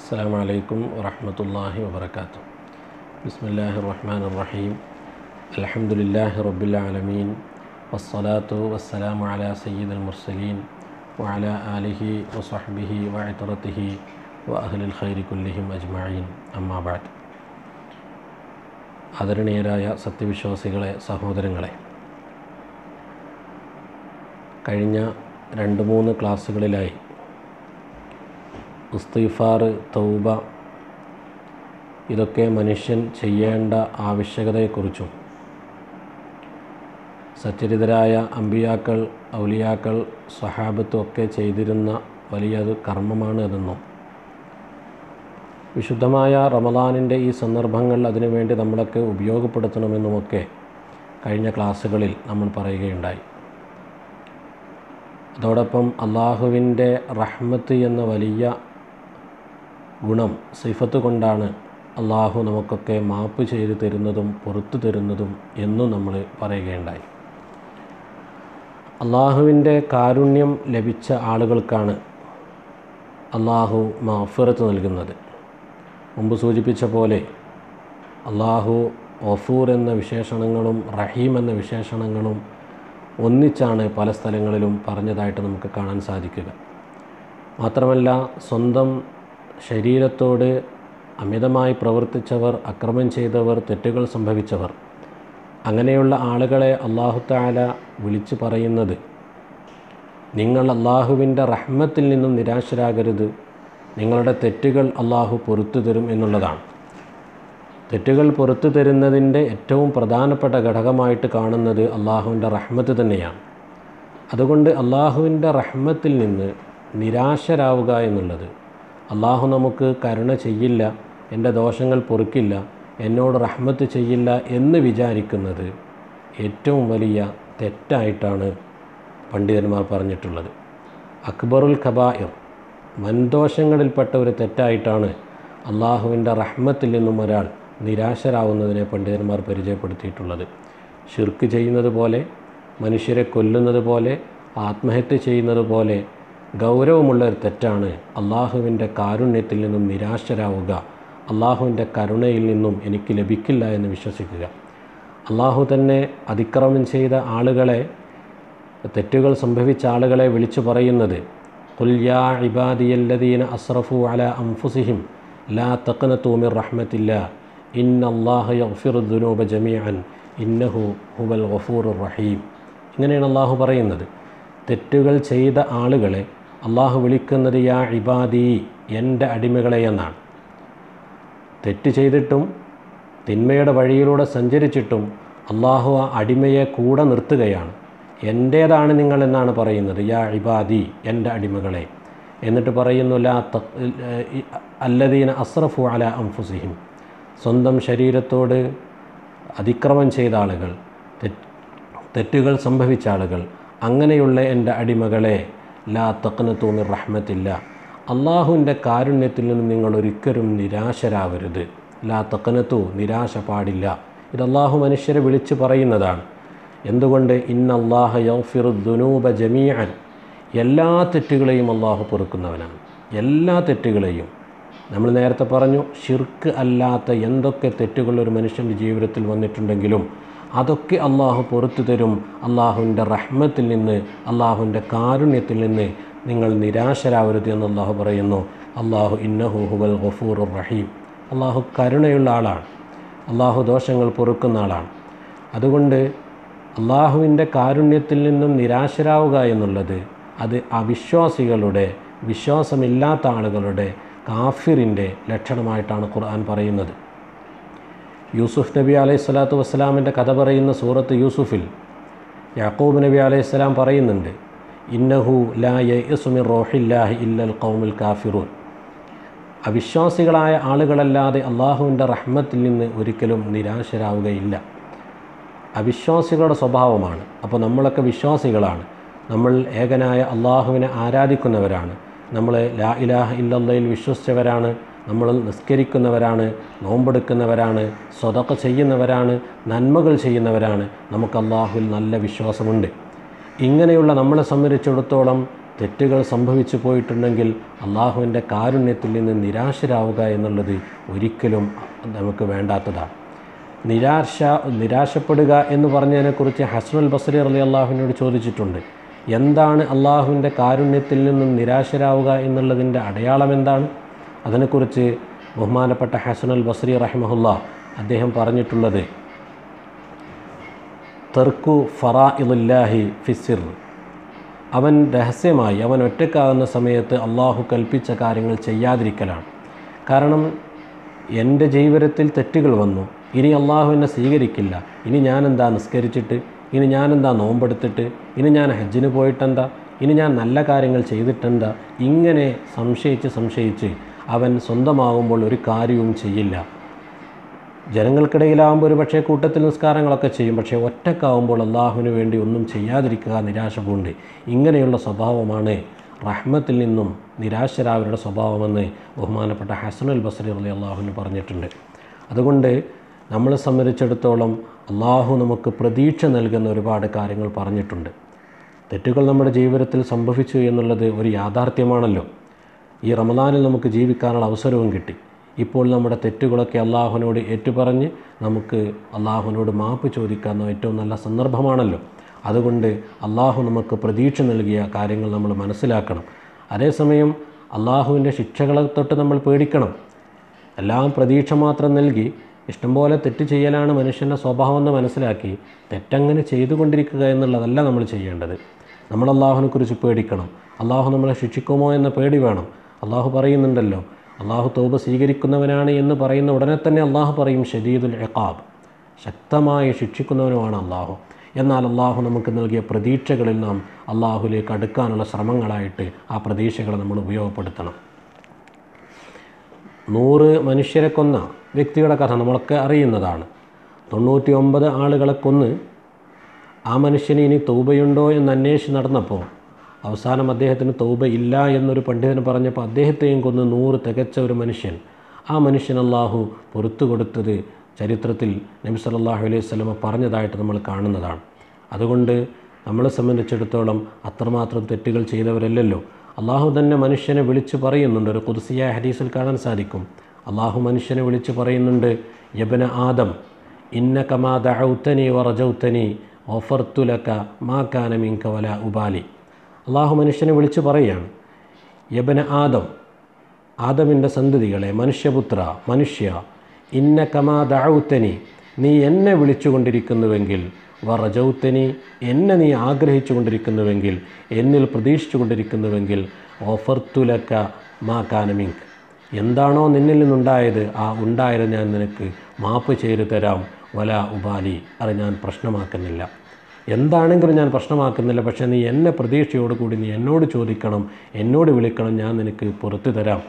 السلام عليكم ورحمة الله وبركاته بسم الله الرحمن الرحيم الحمد لله رب العالمين والصلاة والسلام على سيد المرسلين وعلى آله وصحبه وعترته وأهل الخير كلهم أجمعين أما بعد ആദരണീയരായ സത്യവിശ്വാസികളെ സഹോദരങ്ങളെ കഴിഞ്ഞ രണ്ട് മൂന്ന് ക്ലാസ്സുകളിലായി ഇസ്തിഫാർ തൗബ ഇതൊക്കെ മനുഷ്യൻ ചെയ്യേണ്ട ആവശ്യകതയെക്കുറിച്ചും സച്ചരിതരായ അമ്പിയാക്കൾ ഔലിയാക്കൾ സഹാബത്തും ഒക്കെ ചെയ്തിരുന്ന വലിയൊരു കർമ്മമാണ് അതെന്നും. വിശുദ്ധമായ റമദാനിന്റെ ഈ സന്ദർഭങ്ങൾ അതിനുവേണ്ടി നമ്മളൊക്കെ ഉപയോഗപ്പെടുത്തണമെന്നുമൊക്കെ കഴിഞ്ഞ ക്ലാസ്സുകളിൽ നമ്മൾ പറയുകയുണ്ടായി. അതോടൊപ്പം അള്ളാഹുവിന്റെ റഹ്മത്ത് എന്ന വലിയ ഗുണം സിഫത്ത് കൊണ്ടാണ് അള്ളാഹു നമുക്കൊക്കെ മാപ്പ് ചെയ്തു തരുന്നതും പുറത്തു തരുന്നതും എന്നും നമ്മൾ പറയുകയുണ്ടായി. അള്ളാഹുവിന്റെ കാരുണ്യം ലഭിച്ച ആളുകൾക്കാണ് അള്ളാഹു മാഫിറത്ത് നൽകുന്നത്. മുമ്പ് സൂചിപ്പിച്ച പോലെ അള്ളാഹു ഒഫൂർ എന്ന വിശേഷണങ്ങളും റഹീം എന്ന വിശേഷണങ്ങളും ഒന്നിച്ചാണ് പല സ്ഥലങ്ങളിലും പറഞ്ഞതായിട്ട് നമുക്ക് കാണാൻ സാധിക്കുക. മാത്രമല്ല സ്വന്തം ശരീരത്തോട് അമിതമായി പ്രവർത്തിച്ചവർ അക്രമം ചെയ്തവർ തെറ്റുകൾ സംഭവിച്ചവർ. അങ്ങനെയുള്ള ആളുകളെ അള്ളാഹുത്താല വിളിച്ചു പറയുന്നത് നിങ്ങൾ അള്ളാഹുവിന്റെ റഹ്മത്തിൽ നിന്നും നിരാശരാകരുത്. നിങ്ങളുടെ തെറ്റുകൾ അള്ളാഹു പൊറത്തു തരും എന്നുള്ളതാണ്. തെറ്റുകൾ പുറത്തു തരുന്നതിന്റെ ഏറ്റവും പ്രധാനപ്പെട്ട ഘടകമായിട്ട് കാണുന്നത് അള്ളാഹുവിന്റെ റഹ്മത്ത് തന്നെയാണ്. അതുകൊണ്ട് അള്ളാഹുവിന്റെ റഹ്മത്തിൽ നിന്ന് നിരാശരാവുക എന്നുള്ളത് അള്ളാഹു നമുക്ക് കരുണ ചെയ്യില്ല എന്റെ ദോഷങ്ങൾ പൊറുക്കില്ല എന്നോട് റഹ്മത്ത് ചെയ്യില്ല എന്ന് വിചാരിക്കുന്നത് ഏറ്റവും വലിയ തെറ്റായിട്ടാണ് പണ്ഡിതന്മാർ പറഞ്ഞിട്ടുള്ളത്. അക്ബറുൽ ഖബായർ വൻദോഷങ്ങളിൽപ്പെട്ട ഒരു തെറ്റായിട്ടാണ് അള്ളാഹുവിന്റെ റഹ്മത്തിൽ നിന്നും ഒരാൾ നിരാശരാകുന്നതിനെ പണ്ഡിതന്മാർ പരിചയപ്പെടുത്തിയിട്ടുള്ളത്. ഷിർക്ക് ചെയ്യുന്നത് പോലെ മനുഷ്യരെ കൊല്ലുന്നത് പോലെ ആത്മഹത്യ ചെയ്യുന്നത് പോലെ ഗൗരവമുള്ള ഒരു തെറ്റാണ് അള്ളാഹുവിന്റെ കാരുണ്യത്തിൽ നിന്നും നിരാശരാവുക. അള്ളാഹുവിന്റെ കരുണയിൽ നിന്നും എനിക്ക് ലഭിക്കില്ല എന്ന് വിശ്വസിക്കുക. അള്ളാഹു തന്നെ അതിക്രമം ചെയ്ത ആളുകളെ തെറ്റുകൾ സംഭവിച്ച ആളുകളെ വിളിച്ചു പറയുന്നത് കുല്യാ ഇബാദിയല്ലദീന അസ്രഫു അല അംഫുസിഹിം ലാ തക്കന തൂമിർ റഹ്മത്തില്ല ഇന്ന അള്ളാഹ യഗ്ഫിറുദ്ദുനൂബ ജമീഅൻ ഇന്നഹു ഹുവൽ ഗഫൂറുർ റഹീം. ഇങ്ങനെയാണ് അള്ളാഹു പറയുന്നത്. തെറ്റുകൾ ചെയ്ത ആളുകളെ അള്ളാഹു വിളിക്കുന്നത് യാ ഇബാദി എന്റെ അടിമകളെ എന്നാണ്. തെറ്റ് ചെയ്തിട്ടും തിന്മയുടെ വഴിയിലൂടെ സഞ്ചരിച്ചിട്ടും അള്ളാഹു ആ അടിമയെ കൂടെ നിർത്തുകയാണ്. എന്റേതാണ് നിങ്ങൾ എന്നാണ് പറയുന്നത്? യാ ഇബാദി എന്റെ അടിമകളെ. എന്നിട്ട് പറയുന്നു ലാ അല്ലദീന അസ്രഫു അല അംഫുസിഹിം സ്വന്തം ശരീരത്തോട് അതിക്രമം ചെയ്ത ആളുകൾ തെറ്റുകൾ സംഭവിച്ച ആളുകൾ അങ്ങനെയുള്ള എന്റെ അടിമകളെ ലാ തക്കനത്തൂമിർ റഹ്മത്തില്ല. അള്ളാഹുവിന്റെ കാരുണ്യത്തിൽ നിന്ന് നിങ്ങൾ ഒരിക്കലും നിരാശരാവരുത്. ലാ തക്കനത്തു നിരാശ പാടില്ല. ഇത് അള്ളാഹു മനുഷ്യരെ വിളിച്ചു പറയുന്നതാണ്. എന്തുകൊണ്ട്? ഇന്ന അള്ളാഹ യൗഫിർ ദുനൂബ ജമീഅൻ. എല്ലാ തെറ്റുകളെയും അള്ളാഹു പൊറുക്കുന്നവനാണ്. എല്ലാ തെറ്റുകളെയും. നമ്മൾ നേരത്തെ പറഞ്ഞു ഷിർക്ക് അല്ലാത്ത എന്തൊക്കെ തെറ്റുകൾ ഒരു മനുഷ്യന്റെ ജീവിതത്തിൽ വന്നിട്ടുണ്ടെങ്കിലും അതൊക്കെ അള്ളാഹു പുറത്തു തരും. അള്ളാഹുവിന്റെ റഹ്മത്തിൽ നിന്ന് അള്ളാഹുവിന്റെ കാരുണ്യത്തിൽ നിന്ന് നിങ്ങൾ നിരാശരാവരുത് എന്ന് അള്ളാഹു പറയുന്നു. അള്ളാഹു ഇന്നഹു ഹുവൽ ഗഫൂർ റഹീം. അള്ളാഹു കരുണയുള്ള ആളാണ്. അള്ളാഹു ദോഷങ്ങൾ പൊറുക്കുന്ന ആളാണ്. അതുകൊണ്ട് അള്ളാഹുവിന്റെ കാരുണ്യത്തിൽ നിന്നും നിരാശരാവുക എന്നുള്ളത് അത് അവിശ്വാസികളുടെ വിശ്വാസമില്ലാത്ത ആളുകളുടെ കാഫിറിന്റെ ലക്ഷണമായിട്ടാണ് ഖുർആൻ പറയുന്നത്. യൂസുഫ് നബി അലൈഹി സ്വലാത്തു വസ്സലാമിന്റെ കഥ പറയുന്ന സൂറത്ത് യൂസുഫിൽ യാക്കൂബ് നബി അലൈഹി സ്വലാം പറയുന്നുണ്ട് ഇന്നഹു ലാ യസുമിർ റോഹില്ലാഹി ഇല്ലൽ കൗമുൽ കാഫിറൂൻ. അവിശ്വാസികളായ ആളുകളല്ലാതെ അള്ളാഹുവിന്റെ റഹ്മത്തിൽ നിന്ന് ഒരിക്കലും നിരാശരാവുകയില്ല. അവിശ്വാസികളുടെ സ്വഭാവമാണ്. അപ്പോൾ നമ്മളൊക്കെ വിശ്വാസികളാണ്. നമ്മൾ ഏകനായ അള്ളാഹുവിനെ ആരാധിക്കുന്നവരാണ്. നമ്മൾ ലാ ഇലാഹ ഇല്ലയിൽ വിശ്വസിച്ചവരാണ്. നമ്മൾ നിസ്കരിക്കുന്നവരാണ് നോമ്പെടുക്കുന്നവരാണ് സ്വതക്ക ചെയ്യുന്നവരാണ് നന്മകൾ ചെയ്യുന്നവരാണ്. നമുക്ക് അള്ളാഹുവിൽ നല്ല വിശ്വാസമുണ്ട്. ഇങ്ങനെയുള്ള നമ്മളെ സംബന്ധിച്ചിടത്തോളം തെറ്റുകൾ സംഭവിച്ചു പോയിട്ടുണ്ടെങ്കിൽ അള്ളാഹുവിന്റെ കാരുണ്യത്തിൽ നിന്ന് നിരാശരാവുക എന്നുള്ളത് ഒരിക്കലും നമുക്ക് വേണ്ടാത്തതാണ്. നിരാശ നിരാശപ്പെടുക എന്ന് പറഞ്ഞതിനെക്കുറിച്ച് ഹസ്നുൽ ബസരി അലി അള്ളാഹുവിനോട് ചോദിച്ചിട്ടുണ്ട്. എന്താണ് അള്ളാഹുവിന്റെ കാരുണ്യത്തിൽ നിന്നും നിരാശരാവുക എന്നുള്ളതിന്റെ അടയാളം എന്താണ്? അതിനെക്കുറിച്ച് ബഹുമാനപ്പെട്ട ഹസനുൽ ബസ്രി റഹിമഹുല്ല അദ്ദേഹം പറഞ്ഞിട്ടുള്ളത് തെർക്കു ഫറാ ഇലുല്ലാഹി ഫിസിർ അവൻ രഹസ്യമായി അവൻ ഒറ്റക്കാകുന്ന സമയത്ത് അള്ളാഹു കൽപ്പിച്ച കാര്യങ്ങൾ ചെയ്യാതിരിക്കലാണ്. കാരണം എന്റെ ജീവിതത്തിൽ തെറ്റുകൾ വന്നു. ഇനി അള്ളാഹു എന്നെ സ്വീകരിക്കില്ല. ഇനി ഞാനെന്താ നിസ്കരിച്ചിട്ട്? ഇനി ഞാനെന്താ നോമ്പെടുത്തിട്ട്? ഇനി ഞാൻ ഹജ്ജിന് പോയിട്ടെന്താ? ഇനി ഞാൻ നല്ല കാര്യങ്ങൾ ചെയ്തിട്ടെന്താ? ഇങ്ങനെ സംശയിച്ച് സംശയിച്ച് അവൻ സ്വന്തമാകുമ്പോൾ ഒരു കാര്യവും ചെയ്യില്ല. ജനങ്ങൾക്കിടയിലാകുമ്പോൾ ഒരു പക്ഷേ കൂട്ടത്തിൽ നിസ്കാരങ്ങളൊക്കെ ചെയ്യും. പക്ഷേ ഒറ്റക്കാവുമ്പോൾ അള്ളാഹുവിന് വേണ്ടി ഒന്നും ചെയ്യാതിരിക്കുക നിരാശ പൂണ്ട് ഇങ്ങനെയുള്ള സ്വഭാവമാണ് റഹ്മത്തിൽ നിന്നും നിരാശരാവരുടെ സ്വഭാവമെന്ന് ബഹുമാനപ്പെട്ട ഹസനുൽ ബസരി അലി അള്ളാഹുവിന് പറഞ്ഞിട്ടുണ്ട്. അതുകൊണ്ട് നമ്മളെ സംബന്ധിച്ചിടത്തോളം അള്ളാഹു നമുക്ക് പ്രതീക്ഷ നൽകുന്ന ഒരുപാട് കാര്യങ്ങൾ പറഞ്ഞിട്ടുണ്ട്. തെറ്റുകൾ നമ്മുടെ ജീവിതത്തിൽ സംഭവിച്ചു എന്നുള്ളത് ഒരു യാഥാർത്ഥ്യമാണല്ലോ. ഈ റമദാനിൽ നമുക്ക് ജീവിക്കാനുള്ള അവസരവും കിട്ടി. ഇപ്പോൾ നമ്മുടെ തെറ്റുകളൊക്കെ അള്ളാഹുവിനോട് ഏറ്റുപറഞ്ഞ് നമുക്ക് അള്ളാഹുവിനോട് മാപ്പ് ചോദിക്കാവുന്ന ഏറ്റവും നല്ല സന്ദർഭമാണല്ലോ. അതുകൊണ്ട് അള്ളാഹു നമുക്ക് പ്രതീക്ഷ നൽകിയ കാര്യങ്ങൾ നമ്മൾ മനസ്സിലാക്കണം. അതേസമയം അള്ളാഹുവിന്റെ ശിക്ഷകളെ തൊട്ട് നമ്മൾ പേടിക്കണം. എല്ലാം പ്രതീക്ഷ മാത്രം നൽകി ഇഷ്ടംപോലെ തെറ്റ് ചെയ്യലാണ് മനുഷ്യന്റെ സ്വഭാവം എന്ന് മനസ്സിലാക്കി തെറ്റങ്ങനെ ചെയ്തുകൊണ്ടിരിക്കുക എന്നുള്ളതല്ല നമ്മൾ ചെയ്യേണ്ടത്. നമ്മൾ അള്ളാഹുവിനെക്കുറിച്ച് പേടിക്കണം. അള്ളാഹു നമ്മളെ ശിക്ഷിക്കുമോ എന്ന പേടി വേണം. അള്ളാഹു പറയുന്നുണ്ടല്ലോ അള്ളാഹു തോപ സ്വീകരിക്കുന്നവനാണ് എന്ന് പറയുന്ന ഉടനെ തന്നെ അള്ളാഹു പറയും ഷദീദുൽ എക്കാബ് ശക്തമായി ശിക്ഷിക്കുന്നവനുമാണ് അള്ളാഹു. എന്നാൽ അള്ളാഹു നമുക്ക് നൽകിയ പ്രതീക്ഷകളിൽ നാം അള്ളാഹുലേക്ക് അടുക്കാനുള്ള ശ്രമങ്ങളായിട്ട് ആ പ്രതീക്ഷകളെ നമ്മൾ ഉപയോഗപ്പെടുത്തണം. നൂറ് മനുഷ്യരെ കൊന്ന വ്യക്തിയുടെ കഥ നമ്മളൊക്കെ അറിയുന്നതാണ്. തൊണ്ണൂറ്റി ഒമ്പത് ആളുകളെ കൊന്ന് ആ മനുഷ്യന് ഇനി തൗബയുണ്ടോ എന്ന് അന്വേഷിച്ച് നടന്നപ്പോൾ അവസാനം അദ്ദേഹത്തിന് തൗബ ഇല്ല എന്നൊരു പണ്ഡിതൻ പറഞ്ഞപ്പോൾ അദ്ദേഹത്തെയും കൊന്ന് നൂറ് തികച്ച ഒരു മനുഷ്യൻ. ആ മനുഷ്യൻ അള്ളാഹു പുറത്തു കൊടുത്തത് ചരിത്രത്തിൽ നബി സല്ലല്ലാഹു അലൈഹി സ്വലമ പറഞ്ഞതായിട്ട് നമ്മൾ കാണുന്നതാണ്. അതുകൊണ്ട് നമ്മളെ സംബന്ധിച്ചിടത്തോളം അത്രമാത്രം തെറ്റുകൾ ചെയ്തവരല്ലല്ലോ. അള്ളാഹു തന്നെ മനുഷ്യനെ വിളിച്ചു പറയുന്നുണ്ട്. ഒരു കുതിസിയായ ഹദീസിൽ കാണാൻ സാധിക്കും. അള്ളാഹു മനുഷ്യനെ വിളിച്ചു പറയുന്നുണ്ട് യബന ആദം ഇന്ന കമാ ദൗത്തനി വറജൗത്തനി ഓഫർത്തുലക്ക മാ കാനമിങ്ക വല ഉബാലി. അള്ളാഹു മനുഷ്യനെ വിളിച്ചു പറയുകയാണ്. യബന ആദം ആദമിന്റെ സന്തതികളെ മനുഷ്യപുത്ര മനുഷ്യ ഇന്ന കമാ നീ എന്നെ വിളിച്ചുകൊണ്ടിരിക്കുന്നുവെങ്കിൽ വറജൗത്തനി എന്നെ നീ ആഗ്രഹിച്ചു കൊണ്ടിരിക്കുന്നുവെങ്കിൽ എന്നിൽ പ്രതീക്ഷിച്ചു കൊണ്ടിരിക്കുന്നുവെങ്കിൽ ഓഫർത്തുലക്ക മാ കാനമിങ്ക് എന്താണോ നിന്നിൽ നിന്നുണ്ടായത് ആ ഉണ്ടായത് ഞാൻ നിനക്ക് മാപ്പ് ചെയ്തു തരാം. വല ഉപാലി അത് ഞാൻ പ്രശ്നമാക്കുന്നില്ല. എന്താണെങ്കിലും ഞാൻ പ്രശ്നമാക്കുന്നില്ല പക്ഷേ നീ എന്നെ പ്രതീക്ഷയോടുകൂടി നീ എന്നോട് ചോദിക്കണം എന്നോട് വിളിക്കണം ഞാൻ നിനക്ക് പുറത്തു തരാം.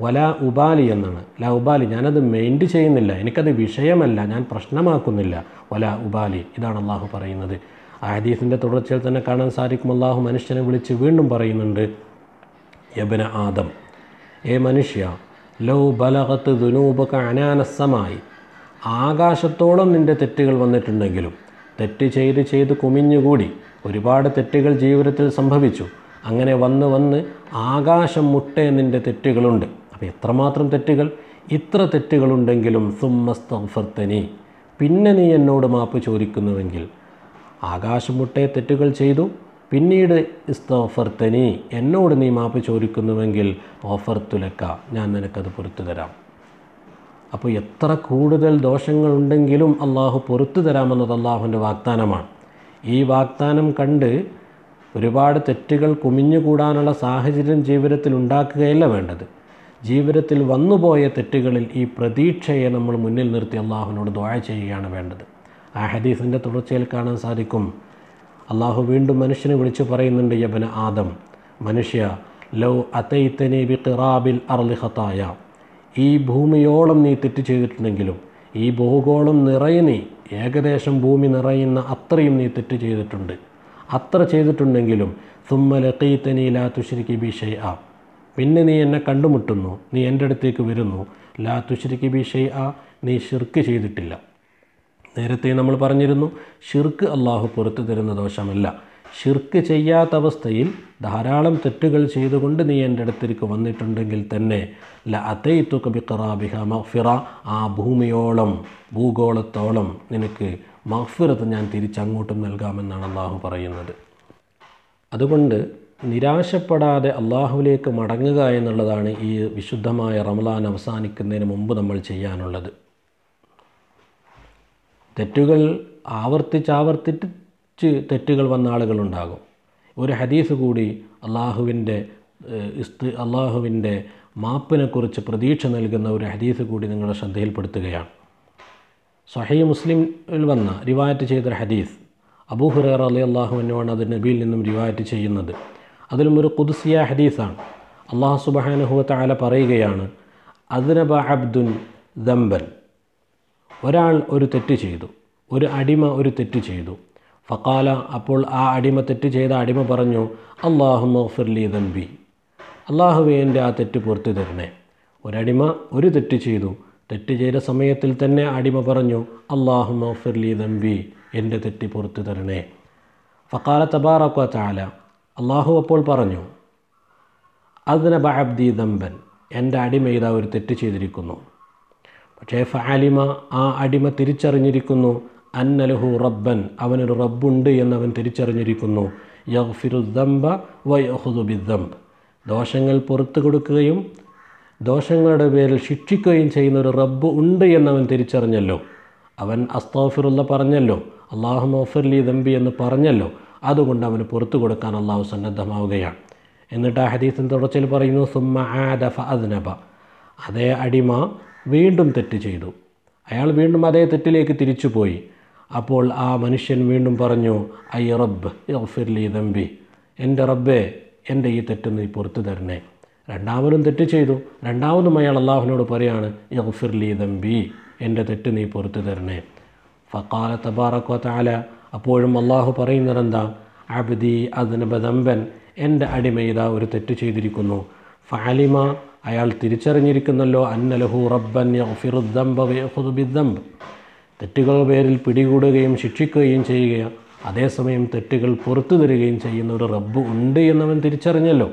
വല ഉബാലി എന്നാണ്. ല ഉബാലി ഞാനത് മെയിൻഡ് ചെയ്യുന്നില്ല എനിക്കത് വിഷയമല്ല ഞാൻ പ്രശ്നമാക്കുന്നില്ല. വല ഉബാലി ഇതാണ് അള്ളാഹു പറയുന്നത്. ആ ഹദീസിന്റെ തുടർച്ചയിൽ തന്നെ കാണാൻ സാധിക്കും. അള്ളാഹു മനുഷ്യനെ വിളിച്ച് വീണ്ടും പറയുന്നുണ്ട് യബന ആദം ഏ മനുഷ്യ ലൗ ബലകത്ത് ദുനൂപക അനാനസമായി ആകാശത്തോളം നിന്റെ തെറ്റുകൾ വന്നിട്ടുണ്ടെങ്കിലും തെറ്റ് ചെയ്ത് ചെയ്ത് കുമിഞ്ഞുകൂടി. ഒരുപാട് തെറ്റുകൾ ജീവിതത്തിൽ സംഭവിച്ചു. അങ്ങനെ വന്ന് വന്ന് ആകാശം മുട്ടേ നിന്റെ തെറ്റുകളുണ്ട്. അപ്പോൾ എത്രമാത്രം തെറ്റുകൾ? ഇത്ര തെറ്റുകളുണ്ടെങ്കിലും സുമ്മസ്തഫർത്തനി പിന്നെ നീ എന്നോട് മാപ്പ് ചോദിക്കുന്നുവെങ്കിൽ ആകാശം മുട്ടേ തെറ്റുകൾ ചെയ്തു പിന്നീട് ഇസ്തോഫർത്തനി എന്നോട് നീ മാപ്പ് ചോദിക്കുന്നുവെങ്കിൽ ഓഫർ തുലക്ക ഞാൻ നിനക്കത് പുറത്തു തരാം അപ്പോൾ എത്ര കൂടുതൽ ദോഷങ്ങളുണ്ടെങ്കിലും അള്ളാഹു പുറത്തു തരാമെന്നത് അള്ളാഹുവിന്റെ വാഗ്ദാനമാണ്. ഈ വാഗ്ദാനം കണ്ട് ഒരുപാട് തെറ്റുകൾ കുമിഞ്ഞുകൂടാനുള്ള സാഹചര്യം ജീവിതത്തിൽ ഉണ്ടാക്കുകയല്ല വേണ്ടത്. ജീവിതത്തിൽ വന്നുപോയ തെറ്റുകളിൽ ഈ പ്രതീക്ഷയെ നമ്മൾ മുന്നിൽ നിർത്തി അള്ളാഹുവിനോട് ദ്വാഴ ചെയ്യുകയാണ് വേണ്ടത്. ആ ഹദീസിന്റെ തുടർച്ചയിൽ കാണാൻ സാധിക്കും. അള്ളാഹു വീണ്ടും മനുഷ്യനെ വിളിച്ചു പറയുന്നുണ്ട് യബന ആദം മനുഷ്യ ലൗ അതൈത്തനി ബി ഖിറാബിൽ അർലി ഈ ഭൂമിയോളം നീ തെറ്റ് ചെയ്തിട്ടുണ്ടെങ്കിലും ഈ ഭൂഗോളം നിറയെ നീ ഏകദേശം ഭൂമി നിറയുന്ന അത്രയും നീ തെറ്റ് ചെയ്തിട്ടുണ്ട്. അത്ര ചെയ്തിട്ടുണ്ടെങ്കിലും സുമ്മലീത്തനി ലാ തുശ്രിക്ക് ബി ആ പിന്നെ നീ എന്നെ കണ്ടുമുട്ടുന്നു നീ എന്റെ അടുത്തേക്ക് വരുന്നു ലാ തുശ്രിക്ക് ബി ആ നീ ഷിർക്ക് ചെയ്തിട്ടില്ല. നേരത്തെ നമ്മൾ പറഞ്ഞിരുന്നു ഷിർക്ക് അള്ളാഹു പുറത്തു തരുന്ന ദോഷമല്ല. ഷിർക്ക് ചെയ്യാത്ത അവസ്ഥയിൽ ധാരാളം തെറ്റുകൾ ചെയ്തുകൊണ്ട് നീ എന്റെ അടുത്തേക്ക് വന്നിട്ടുണ്ടെങ്കിൽ തന്നെ ല അതൈത്തുക ബിഖറാബിഹ മഗ്ഫിറ. ആ ഭൂമിയോളം ഭൂഗോളത്തോളം നിനക്ക് മഗ്ഫിറത്ത് ഞാൻ തിരിച്ചങ്ങോട്ടും നൽകാമെന്നാണ് അള്ളാഹു പറയുന്നത്. അതുകൊണ്ട് നിരാശപ്പെടാതെ അള്ളാഹുവിലേക്ക് മടങ്ങുക എന്നുള്ളതാണ് ഈ വിശുദ്ധമായ റമലാൻ അവസാനിക്കുന്നതിന് മുമ്പ് നമ്മൾ ചെയ്യാനുള്ളത്. തെറ്റുകൾ ആവർത്തിച്ചാവർത്തിച്ച് തെറ്റുകൾ വന്ന ആളുകളുണ്ടാകും. ഒരു ഹദീസ് കൂടി അള്ളാഹുവിന്റെ ഇസ്ത് അള്ളാഹുവിന്റെ മാപ്പിനെക്കുറിച്ച് പ്രതീക്ഷ നൽകുന്ന ഒരു ഹദീസ് കൂടി നിങ്ങളുടെ ശ്രദ്ധയിൽപ്പെടുത്തുകയാണ്. സഹീ മുസ്ലിമിൽ വന്ന റിവായറ്റ് ചെയ്ത ഹദീസ്. അബൂ ഹുറേർ അലി അള്ളാഹുവിനാണ് അത് നബിയിൽ നിന്നും റിവായറ്റ് ചെയ്യുന്നത്. അതിലും ഒരു കുദ്സിയ ഹദീസാണ്. അള്ളാഹു സുബഹാനുഹുവത്ത ആല പറയുകയാണ് അദ്നബ അബ്ദുൻ ദമ്പൻ ഒരാൾ ഒരു തെറ്റ് ചെയ്തു ഒരു അടിമ ഒരു തെറ്റ് ചെയ്തു. ഫക്കാല അപ്പോൾ ആ അടിമ തെറ്റ് ചെയ്ത അടിമ പറഞ്ഞു അള്ളാഹു മഫിർലി ദമ്പി അള്ളാഹുവെ എന്റെ ആ തെറ്റ് പുറത്തു തരണേ. ഒരടിമ ഒരു തെറ്റ് ചെയ്തു. തെറ്റ് ചെയ്ത സമയത്തിൽ തന്നെ അടിമ പറഞ്ഞു അള്ളാഹു മഫിർലി ദമ്പി എന്റെ തെറ്റ് പുറത്തു തരണേ. ഫക്കാല തബാറക്ക താല അള്ളാഹു അപ്പോൾ പറഞ്ഞു അതിന ബഅബ്ദി ദമ്പൻ എന്റെ അടിമ ഇതാ ഒരു തെറ്റ് ചെയ്തിരിക്കുന്നു. പക്ഷേ ഫാലിമ ആ അടിമ തിരിച്ചറിഞ്ഞിരിക്കുന്നു അന്നലഹു റബ്ബൻ അവനൊരു റബ്ബുണ്ട് എന്നവൻ തിരിച്ചറിഞ്ഞിരിക്കുന്നു. യഹ്ഫിറുദ്ദംബ വയഹുദുബിദ്ദംബ് ദോഷങ്ങൾ പുറത്തു കൊടുക്കുകയും ദോഷങ്ങളുടെ പേരിൽ ശിക്ഷിക്കുകയും ചെയ്യുന്ന ഒരു റബ്ബ് ഉണ്ട് എന്നവൻ തിരിച്ചറിഞ്ഞല്ലോ. അവൻ അസ്താഫിറുള്ള പറഞ്ഞല്ലോ. അള്ളാഹു മഫർലി ദമ്പി എന്ന് പറഞ്ഞല്ലോ. അതുകൊണ്ട് അവന് പുറത്തു കൊടുക്കാൻ അള്ളാഹു സന്നദ്ധമാവുകയാണ്. എന്നിട്ട് ആ ഹദീസിൻ തുടർച്ചയിൽ പറയുന്നു സുമ്മ ആദ ഫ അദ്നബ. അതേ അടിമ വീണ്ടും തെറ്റ് ചെയ്തു. അയാൾ വീണ്ടും അതേ തെറ്റിലേക്ക് തിരിച്ചുപോയി. അപ്പോൾ ആ മനുഷ്യൻ വീണ്ടും പറഞ്ഞു ഐ റബ്ബ് യഗ്ഫിർലി ദമ്പി എന്റെ റബ്ബെ എന്റെ ഈ തെറ്റ് നീ പുറത്തു തരണേ. രണ്ടാമതും തെറ്റ് ചെയ്തു. രണ്ടാമതും അയാൾ അള്ളാഹുവിനോട് പറയാണ് യഫിർലി ദമ്പി എന്റെ തെറ്റ് നീ പുറത്തു തരണേ. ഫക്കാല തബാറക്കോ താല അപ്പോഴും അള്ളാഹു പറയുന്നതെന്താ? അബ്ദി അതിനബദമ്പൻ എന്റെ അടിമ ഇതാ ഒരു തെറ്റ് ചെയ്തിരിക്കുന്നു. ഫാലിമ അയാൾ തിരിച്ചറിഞ്ഞിരിക്കുന്നല്ലോ അന്നലഹു റബ്ബൻ യഗ്ഫിറുദ്ദംബ വയഖുദുബിദ്ദംബ് തെറ്റുകൾ പേരിൽ പിടികൂടുകയും ശിക്ഷിക്കുകയും ചെയ്യുക അതേസമയം തെറ്റുകൾ പുറത്തു തരികയും ചെയ്യുന്ന ഒരു റബ്ബ് ഉണ്ട് എന്നവൻ തിരിച്ചറിഞ്ഞല്ലോ.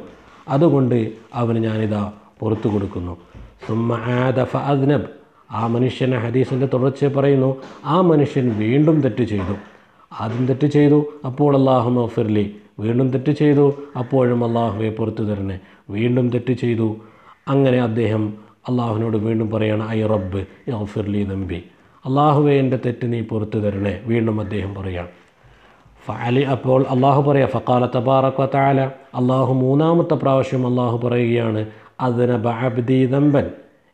അതുകൊണ്ട് അവന് ഞാനിതാ പുറത്തു കൊടുക്കുന്നു. സുമ്മാദഫ അദ്നബ്. ആ മനുഷ്യനെ ഹദീസിന്റെ തുടർച്ച പറയുന്നു ആ മനുഷ്യൻ വീണ്ടും തെറ്റ് ചെയ്തു. ആദ്യം തെറ്റ് ചെയ്തു അപ്പോൾ അള്ളാഹു മഫിർലി വീണ്ടും തെറ്റ് ചെയ്തു അപ്പോഴും അള്ളാഹുവെ പുറത്തു തരണേ. വീണ്ടും തെറ്റ് ചെയ്തു. അങ്ങനെ അദ്ദേഹം അള്ളാഹുവിനോട് വീണ്ടും പറയണം ഐ റബ്ബ് ഓഫിർലി നമ്പി അള്ളാഹുവെ എന്റെ തെറ്റ് നീ പുറത്തു തരണേ. വീണ്ടും അദ്ദേഹം പറയാം. ഫഅലി അപ്പോൾ അള്ളാഹു പറയാ ഫക്കാല തബാറക്ക താല അള്ളാഹു മൂന്നാമത്തെ പ്രാവശ്യം അള്ളാഹു പറയുകയാണ് അതിന ബഅബ്ദി ദമ്പൻ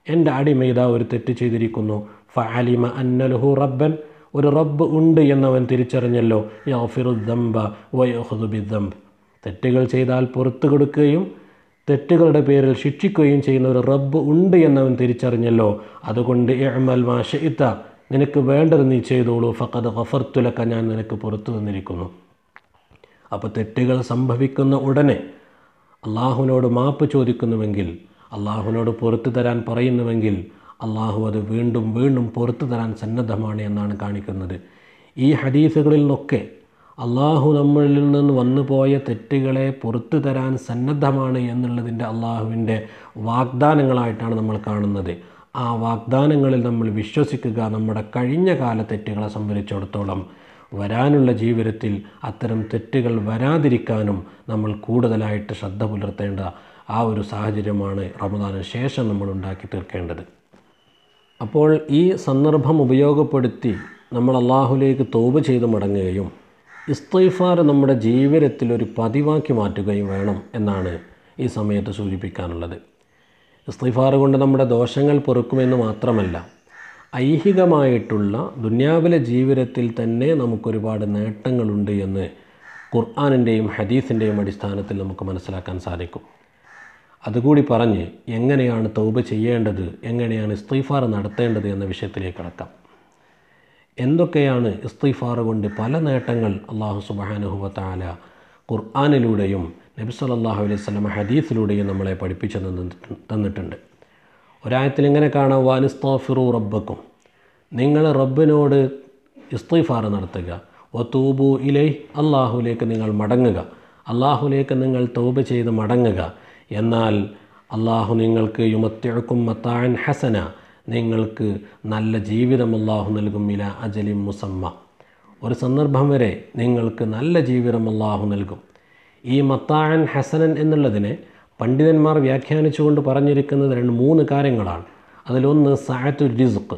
എന്റെ അടിമ ഒരു തെറ്റ് ചെയ്തിരിക്കുന്നു. ഫഅലിമ അന്നലഹു റബ്ബൻ. ഒരു റബ്ബ് ഉണ്ട് എന്നവൻ തിരിച്ചറിഞ്ഞല്ലോ. യഫിറുദ്ദംബ വയഹുദുബിദ്ദംബ് തെറ്റുകൾ ചെയ്താൽ പുറത്തു കൊടുക്കുകയും തെറ്റുകളുടെ പേരിൽ ശിക്ഷിക്കുകയും ചെയ്യുന്ന ഒരു റബ്ബ് ഉണ്ട് എന്നവൻ തിരിച്ചറിഞ്ഞല്ലോ. അതുകൊണ്ട് എഹ്മൽ മാഷ ഷിഇത നിനക്ക് വേണ്ടത് നീ ചെയ്തോളൂ. ഫക്കത് ഗഫർത്തുലക്ക ഞാൻ നിനക്ക് പുറത്തു തന്നിരിക്കുന്നു. അപ്പോൾ തെറ്റുകൾ സംഭവിക്കുന്ന ഉടനെ അള്ളാഹുവിനോട് മാപ്പ് ചോദിക്കുന്നുവെങ്കിൽ അള്ളാഹുവിനോട് പുറത്തു തരാൻ പറയുന്നുവെങ്കിൽ അള്ളാഹു അത് വീണ്ടും വീണ്ടും പുറത്തു തരാൻ സന്നദ്ധമാണ് എന്നാണ് കാണിക്കുന്നത്. ഈ ഹദീസുകളിൽ നിന്നൊക്കെ അള്ളാഹു നമ്മളിൽ നിന്ന് വന്നു പോയ തെറ്റുകളെ പുറത്തു തരാൻ സന്നദ്ധമാണ് എന്നുള്ളതിന്റെ അള്ളാഹുവിന്റെ വാഗ്ദാനങ്ങളായിട്ടാണ് നമ്മൾ കാണുന്നത്. ആ വാഗ്ദാനങ്ങളിൽ നമ്മൾ വിശ്വസിക്കുക നമ്മുടെ കഴിഞ്ഞ കാല തെറ്റുകളെ സംബന്ധിച്ചിടത്തോളം വരാനുള്ള ജീവിതത്തിൽ അത്തരം തെറ്റുകൾ വരാതിരിക്കാനും നമ്മൾ കൂടുതലായിട്ട് ശ്രദ്ധ പുലർത്തേണ്ട ആ ഒരു സാഹചര്യമാണ് റമദാനു ശേഷം നമ്മൾ ഉണ്ടാക്കി തീർക്കേണ്ടത്. അപ്പോൾ ഈ സന്ദർഭം ഉപയോഗപ്പെടുത്തി നമ്മൾ അള്ളാഹുലേക്ക് തോപ് ചെയ്ത് മടങ്ങുകയും ഇസ്തൈഫാർ നമ്മുടെ ജീവിതത്തിൽ ഒരു പതിവാക്കി മാറ്റുകയും വേണം എന്നാണ് ഈ സമയത്ത് സൂചിപ്പിക്കാനുള്ളത്. ഇസ്തൈഫാർ കൊണ്ട് നമ്മുടെ ദോഷങ്ങൾ പൊറുക്കുമെന്ന് മാത്രമല്ല ഐഹികമായിട്ടുള്ള ദുന്യാവിലെ ജീവിതത്തിൽ തന്നെ നമുക്കൊരുപാട് നേട്ടങ്ങളുണ്ട് എന്ന് ഖുർആാനിന്റെയും ഹദീസിന്റെയും അടിസ്ഥാനത്തിൽ നമുക്ക് മനസ്സിലാക്കാൻ സാധിക്കും. അതുകൂടി പറഞ്ഞ് എങ്ങനെയാണ് തൗബ ചെയ്യേണ്ടത് എങ്ങനെയാണ് ഇസ്തീഫാർ നടത്തേണ്ടത് എന്ന വിഷയത്തിലേക്ക് കടക്കാം. എന്തൊക്കെയാണ് ഇസ്തീഫാർ കൊണ്ട് പല നേട്ടങ്ങൾ അള്ളാഹു സുബാനുഹുവത്താല ഖുർആാനിലൂടെയും നബി സല്ലല്ലാഹു അലൈഹി സ്വലം ഹദീസിലൂടെയും നമ്മളെ പഠിപ്പിച്ചു തന്നിട്ട് തന്നിട്ടുണ്ട്. ഒരായത്തിൽ ഇങ്ങനെ കാണാം വാനിസ്താഫിറു റബ്ബക്കും. നിങ്ങൾ റബ്ബിനോട് ഇസ്തീഫാർ നടത്തുക. ഒത്തൂബു ഇലൈ അള്ളാഹുലേക്ക് നിങ്ങൾ മടങ്ങുക. അള്ളാഹുലേക്ക് നിങ്ങൾ തൗബ ചെയ്ത് മടങ്ങുക. എന്നാൽ അള്ളാഹു നിങ്ങൾക്ക് യുമത്തിഴക്കും മത്താൻ ഹസന നിങ്ങൾക്ക് നല്ല ജീവിതം അള്ളാഹു നൽകും ഇല അജലിം മുസമ്മ. ഒരു സന്ദർഭം വരെ നിങ്ങൾക്ക് നല്ല ജീവിതം അള്ളാഹു നൽകും. ഈ മത്താഴൻ ഹസനൻ എന്നുള്ളതിനെ പണ്ഡിതന്മാർ വ്യാഖ്യാനിച്ചുകൊണ്ട് പറഞ്ഞിരിക്കുന്നത് രണ്ട് മൂന്ന് കാര്യങ്ങളാണ്. അതിലൊന്ന് സായത്തു റിസ്ക്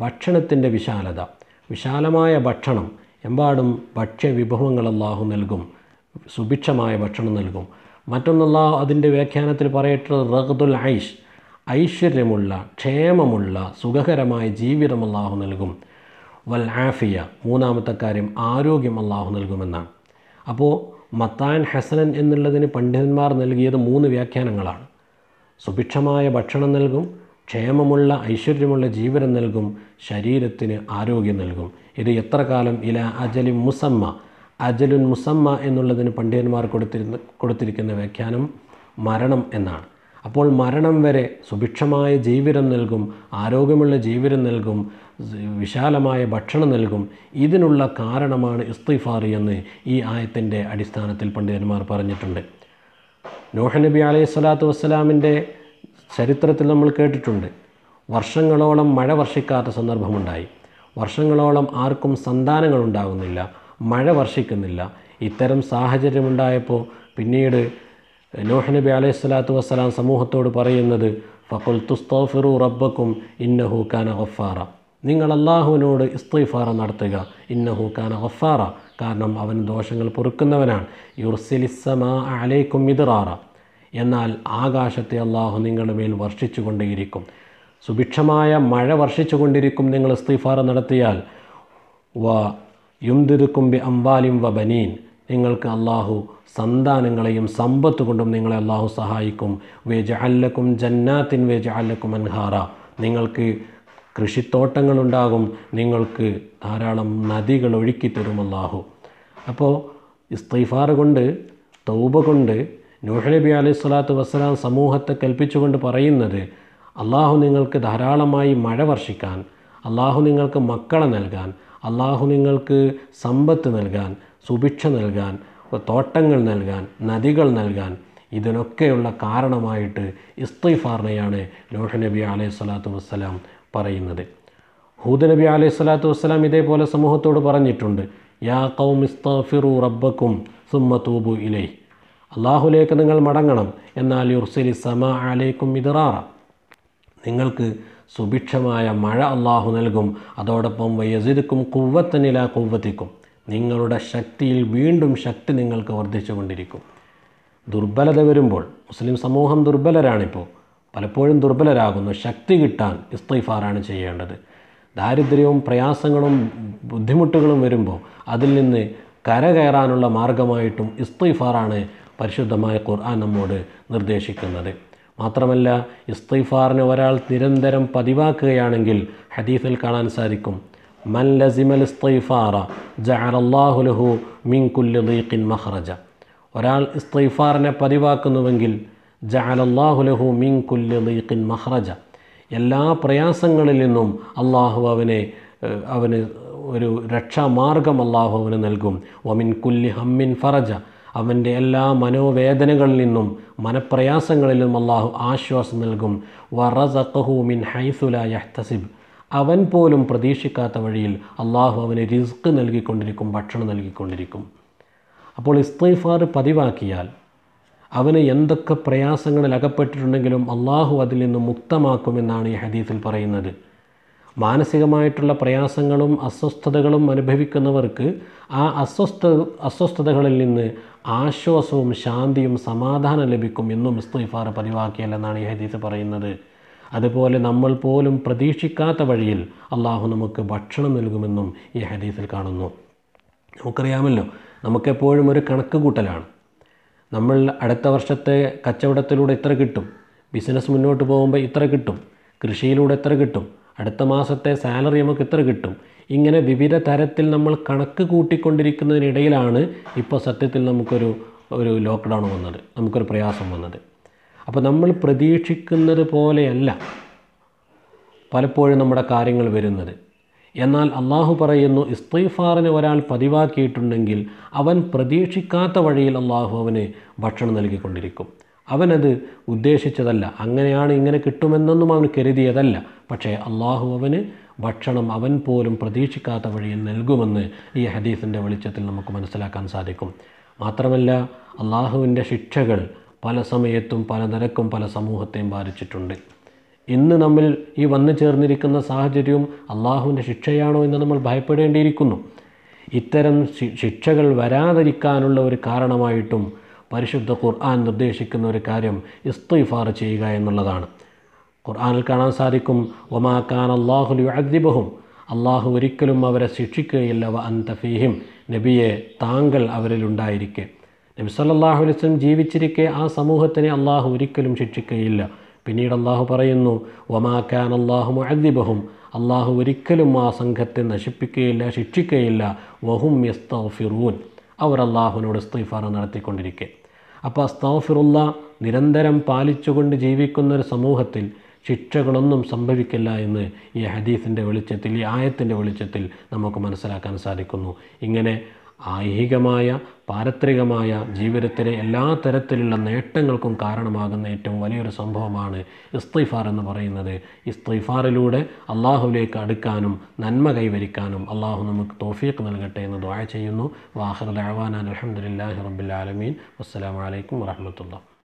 ഭക്ഷണത്തിന്റെ വിശാലത. വിശാലമായ ഭക്ഷണം എമ്പാടും ഭക്ഷ്യ വിഭവങ്ങൾ അള്ളാഹു നൽകും സുഭിക്ഷമായ ഭക്ഷണം നൽകും. മറ്റൊന്നല്ല അതിന്റെ വ്യാഖ്യാനത്തിൽ പറയട്ടത് റഹദുൽ ഐഷ് ഐശ്വര്യമുള്ള ക്ഷേമമുള്ള സുഖകരമായ ജീവിതം അള്ളാഹു നൽകും. വൽ ആഫിയ മൂന്നാമത്തെ കാര്യം ആരോഗ്യം അള്ളാഹു നൽകുമെന്നാണ്. അപ്പോൾ മത്താൻ ഹസനൻ എന്നുള്ളതിന് പണ്ഡിതന്മാർ നൽകിയത് മൂന്ന് വ്യാഖ്യാനങ്ങളാണ്. സുഭിക്ഷമായ ഭക്ഷണം നൽകും ക്ഷേമമുള്ള ഐശ്വര്യമുള്ള ജീവനം നൽകും ശരീരത്തിന് ആരോഗ്യം നൽകും. ഇത് എത്ര കാലം? ഇല അജലി മുസമ്മ. അജലുൻ മുസമ്മ എന്നുള്ളതിന് പണ്ഡിതന്മാർ കൊടുത്തിരുന്ന കൊടുത്തിരിക്കുന്ന വ്യാഖ്യാനം മരണം എന്നാണ്. അപ്പോൾ മരണം വരെ സുഭിക്ഷമായ ജീവിതം നൽകും ആരോഗ്യമുള്ള ജീവിതം നൽകും വിശാലമായ ഭക്ഷണം നൽകും. ഇതിനുള്ള കാരണമാണ് ഇസ്തിഫാറി എന്ന് ഈ ആയത്തിന്റെ അടിസ്ഥാനത്തിൽ പണ്ഡിതന്മാർ പറഞ്ഞിട്ടുണ്ട്. നോഹ നബി അലൈഹി സ്വലാത്തു വസ്സലാമിന്റെ ചരിത്രത്തിൽ നമ്മൾ കേട്ടിട്ടുണ്ട്. വർഷങ്ങളോളം മഴ വർഷിക്കാത്ത സന്ദർഭമുണ്ടായി. വർഷങ്ങളോളം ആർക്കും സന്താനങ്ങൾ ഉണ്ടാകുന്നില്ല മഴ വർഷിക്കുന്നില്ല. ഇത്തരം സാഹചര്യമുണ്ടായപ്പോൾ പിന്നീട് നോഹ നബി അലൈഹി സ്വലാത്തു വസ്സലാം സമൂഹത്തോട് പറയുന്നത് ഫക്കുൽ തുസ്തഫിറു റബ്ബക്കും ഇന്നഹു കാന ഗഫാറ. നിങ്ങൾ അള്ളാഹുവിനോട് ഇസ്തിഫാറ നടത്തുക. ഇന്നഹു കാന ഗഫാറ. കാരണം അവൻ ദോഷങ്ങൾ പൊറുക്കുന്നവനാണ്. യുർസിലിസ്സമാ അലൈക്കും ഇതിറാറ എന്നാൽ ആകാശത്തെ അള്ളാഹു നിങ്ങളുടെ മേൽ വർഷിച്ചു കൊണ്ടേയിരിക്കും സുഭിക്ഷമായ മഴ വർഷിച്ചു കൊണ്ടിരിക്കും നിങ്ങൾ ഇസ്തിഫാറ നടത്തിയാൽ. വ യുംദിരുക്കും ബി അംബാലിം വ ബനീൻ നിങ്ങൾക്ക് അള്ളാഹു സന്താനങ്ങളെയും സമ്പത്ത് കൊണ്ടും നിങ്ങളെ അള്ളാഹു സഹായിക്കും. വേജ അല്ലക്കും ജന്നാത്തിൻ വേജ അല്ലക്കും അൻഹാറ. നിങ്ങൾക്ക് കൃഷിത്തോട്ടങ്ങളുണ്ടാകും. നിങ്ങൾക്ക് ധാരാളം നദികൾ ഒഴുക്കി തരും അള്ളാഹു അപ്പോൾ ഇസ്തീഫാർ കൊണ്ട് തൗബ കൊണ്ട് നൂഹ് നബി അലൈഹി സ്വലാത്തു വസ്സലാം സമൂഹത്തെ കൽപ്പിച്ചുകൊണ്ട് പറയുന്നത് അള്ളാഹു നിങ്ങൾക്ക് ധാരാളമായി മഴ വർഷിക്കാൻ അള്ളാഹു നിങ്ങൾക്ക് മക്കളെ നൽകാൻ അള്ളാഹു നിങ്ങൾക്ക് സമ്പത്ത് നൽകാൻ സുഭിക്ഷ നൽകാൻ തോട്ടങ്ങൾ നൽകാൻ നദികൾ നൽകാൻ ഇതിനൊക്കെയുള്ള കാരണമായിട്ട് ഇസ്തിഫാറിനെയാണ് നൂഹ് നബി അലൈഹി സ്വലാത്തു വസ്സലാം പറയുന്നത്. ഹൂദ് നബി അലൈഹി സ്വലാത്തു വസ്സലാം ഇതേപോലെ സമൂഹത്തോട് പറഞ്ഞിട്ടുണ്ട് യാ കൗം ഇസ്തഫിറു റബ്ബക്കും സുമ്മ തൂബു ഇലൈ അള്ളാഹുലേക്ക് നിങ്ങൾ മടങ്ങണം എന്നാൽ യുർസലി സമ അലൈക്കും ഇതറാറ നിങ്ങൾക്ക് സുഭിക്ഷമായ മഴ അള്ളാഹു നൽകും അതോടൊപ്പം വയസിദുക്കും കുവ്വത്തനില കുവ്വത്തിക്കും നിങ്ങളുടെ ശക്തിയിൽ വീണ്ടും ശക്തി നിങ്ങൾക്ക് വർദ്ധിച്ചുകൊണ്ടിരിക്കും ദുർബലത വരുമ്പോൾ മുസ്ലിം സമൂഹം ദുർബലരാണിപ്പോൾ പലപ്പോഴും ദുർബലരാകുന്നു. ശക്തി കിട്ടാൻ ഇസ്തൈഫാറാണ് ചെയ്യേണ്ടത്. ദാരിദ്ര്യവും പ്രയാസങ്ങളും ബുദ്ധിമുട്ടുകളും വരുമ്പോൾ അതിൽ നിന്ന് കരകയറാനുള്ള മാർഗമായിട്ടും ഇസ്തൈഫാറാണ് പരിശുദ്ധമായ ഖുർആൻ നമ്മോട് നിർദ്ദേശിക്കുന്നത്. മാത്രമല്ല ഇസ്തിഫാറിനെ ഒരാൾ നിരന്തരം പതിവാക്കുകയാണെങ്കിൽ ഹദീഫിൽ കാണാൻ സാധിക്കും. മൻ ലസിമൽ ഇസ്തൈഫാറ ജഅലല്ലാഹു ലഹു മിൻ കുല്ലി ദീഖിൻ മഖ്റജ. ഒരാൾ ഇസ്തൈഫാറിനെ പതിവാക്കുന്നുവെങ്കിൽ മിൻ കുല്ലി ദീഖിൻ മഖ്റജ. എല്ലാ പ്രയാസങ്ങളിൽ നിന്നും അള്ളാഹു അവനെ അവന് ഒരു രക്ഷാമാർഗം അള്ളാഹു അവന് നൽകും. വമിൻ കുല്ലി ഹമ്മിൻ ഫറജ. അവന്റെ എല്ലാ മനോവേദനകളിൽ നിന്നും മനപ്രയാസങ്ങളിലും അള്ളാഹു ആശ്വാസം നൽകും. വറസഖഹു മിൻ ഹൈസുല യഹ്തസിബ്. അവൻ പോലും പ്രതീക്ഷിക്കാത്ത വഴിയിൽ അള്ളാഹു അവന് റിസ്ക് നൽകിക്കൊണ്ടിരിക്കും ഭക്ഷണം നൽകിക്കൊണ്ടിരിക്കും. അപ്പോൾ ഇസ്തൈഫാർ പതിവാക്കിയാൽ അവന് എന്തൊക്കെ പ്രയാസങ്ങളിൽ അകപ്പെട്ടിട്ടുണ്ടെങ്കിലും അള്ളാഹു അതിൽ നിന്ന് മുക്തമാക്കുമെന്നാണ് ഈ ഹദീസിൽ പറയുന്നത്. മാനസികമായിട്ടുള്ള പ്രയാസങ്ങളും അസ്വസ്ഥതകളും അനുഭവിക്കുന്നവർക്ക് ആ അസ്വസ്ഥ അസ്വസ്ഥതകളിൽ നിന്ന് ആശ്വാസവും ശാന്തിയും സമാധാനം ലഭിക്കും എന്നും ഇസ്തൈഫാർ പതിവാക്കിയല്ലെന്നാണ് ഈ ഹദീസ് പറയുന്നത്. അതുപോലെ നമ്മൾ പോലും പ്രതീക്ഷിക്കാത്ത വഴിയിൽ അള്ളാഹു നമുക്ക് ഭക്ഷണം നൽകുമെന്നും ഈ ഹദീസിൽ കാണുന്നു. നമുക്കറിയാമല്ലോ നമുക്കെപ്പോഴും ഒരു കണക്ക് കൂട്ടലാണ് നമ്മൾ അടുത്ത വർഷത്തെ കച്ചവടത്തിലൂടെ ഇത്ര കിട്ടും ബിസിനസ് മുന്നോട്ട് പോകുമ്പോൾ ഇത്ര കിട്ടും കൃഷിയിലൂടെ എത്ര കിട്ടും അടുത്ത മാസത്തെ സാലറി നമുക്ക് ഇത്ര കിട്ടും. ഇങ്ങനെ വിവിധ തരത്തിൽ നമ്മൾ കണക്ക് കൂട്ടിക്കൊണ്ടിരിക്കുന്നതിനിടയിലാണ് ഇപ്പോൾ സത്യത്തിൽ നമുക്കൊരു ഒരു ലോക്ക്ഡൗൺ വന്നത് നമുക്കൊരു പ്രയാസം വന്നത്. അപ്പോൾ നമ്മൾ പ്രതീക്ഷിക്കുന്നത് പോലെയല്ല പലപ്പോഴും നമ്മുടെ കാര്യങ്ങൾ വരുന്നത്. എന്നാൽ അള്ളാഹു പറയുന്നു ഇസ്തീഫാറിനെ ഒരാൾ പതിവാക്കിയിട്ടുണ്ടെങ്കിൽ അവൻ പ്രതീക്ഷിക്കാത്ത വഴിയിൽ അള്ളാഹു അവന് ഭക്ഷണം നൽകിക്കൊണ്ടിരിക്കും. അവനത് ഉദ്ദേശിച്ചതല്ല. അങ്ങനെയാണ് ഇങ്ങനെ കിട്ടുമെന്നൊന്നും അവൻ കരുതിയതല്ല. പക്ഷേ അള്ളാഹു അവന് ഭക്ഷണം അവൻ പോലും പ്രതീക്ഷിക്കാത്ത വഴിയിൽ നൽകുമെന്ന് ഈ ഹദീസിന്റെ വെളിച്ചത്തിൽ നമുക്ക് മനസ്സിലാക്കാൻ സാധിക്കും. മാത്രമല്ല അള്ളാഹുവിന്റെ ശിക്ഷകൾ പല സമയത്തും പല നിരക്കും പല സമൂഹത്തെയും ബാധിച്ചിട്ടുണ്ട്. ഇന്ന് നമ്മൾ ഈ വന്നു ചേർന്നിരിക്കുന്ന സാഹചര്യവും അള്ളാഹുവിന്റെ ശിക്ഷയാണോ എന്ന് നമ്മൾ ഭയപ്പെടേണ്ടിയിരിക്കുന്നു. ഇത്തരം ശിക്ഷകൾ വരാതിരിക്കാനുള്ള ഒരു കാരണമായിട്ടും പരിശുദ്ധ ഖുർആൻ നിർദ്ദേശിക്കുന്ന ഒരു കാര്യം ഇസ്തിഫാർ ചെയ്യുക എന്നുള്ളതാണ്. ഖുർആനിൽ കാണാൻ സാധിക്കും ഒമാക്കാൻ അള്ളാഹുലി അദ്ദിബഹും അള്ളാഹു ഒരിക്കലും അവരെ ശിക്ഷിക്കുകയില്ല വ അന്തഫീഹിം നബിയെ താങ്കൾ അവരിലുണ്ടായിരിക്കെ നബി സല്ലല്ലാഹു അലൈഹി വസല്ലം ജീവിച്ചിരിക്കെ ആ സമൂഹത്തിനെ അള്ളാഹു ഒരിക്കലും ശിക്ഷിക്കുകയില്ല. പിന്നീട് അള്ളാഹു പറയുന്നു ഒമാക്കാൻ അള്ളാഹു മുഅദ്ദിബഹും. അള്ളാഹു ഒരിക്കലും ആ സംഘത്തെ നശിപ്പിക്കുകയില്ല ശിക്ഷിക്കുകയില്ല. വഹും യസ്തഫിറൂൻ അവർ അള്ളാഹുവിനോട് ഇസ്തീഫാറ നടത്തിക്കൊണ്ടിരിക്കെ. അപ്പോൾ അസ്തഫിറുള്ള നിരന്തരം പാലിച്ചുകൊണ്ട് ജീവിക്കുന്ന ഒരു സമൂഹത്തിൽ ശിക്ഷകളൊന്നും സംഭവിക്കില്ല എന്ന് ഈ ഹദീസിന്റെ വെളിച്ചത്തിൽ ഈ ആയത്തിന്റെ വെളിച്ചത്തിൽ നമുക്ക് മനസ്സിലാക്കാൻ സാധിക്കുന്നു. ഇങ്ങനെ ഐഹികമായ പാരത്രികമായ ജീവിതത്തിലെ എല്ലാ തരത്തിലുള്ള നേട്ടങ്ങൾക്കും കാരണമാകുന്ന ഏറ്റവും വലിയൊരു സംഭവമാണ് ഇസ്തിഫാർ എന്ന് പറയുന്നത്. ഇസ്തിഫാറിലൂടെ അള്ളാഹുവിലേക്ക് അടുക്കാനും നന്മ കൈവരിക്കാനും അള്ളാഹു നമുക്ക് തോഫീക്ക് നൽകട്ടെ എന്ന് ദ്വായ ചെയ്യുന്നു. വാഹർ ദഅവാന അലഹമുല്ലാഹി റബ്ബിൽ ആലമീൻ. അസ്സലാമു അലൈക്കും വറഹ്മത്തുള്ളാഹി.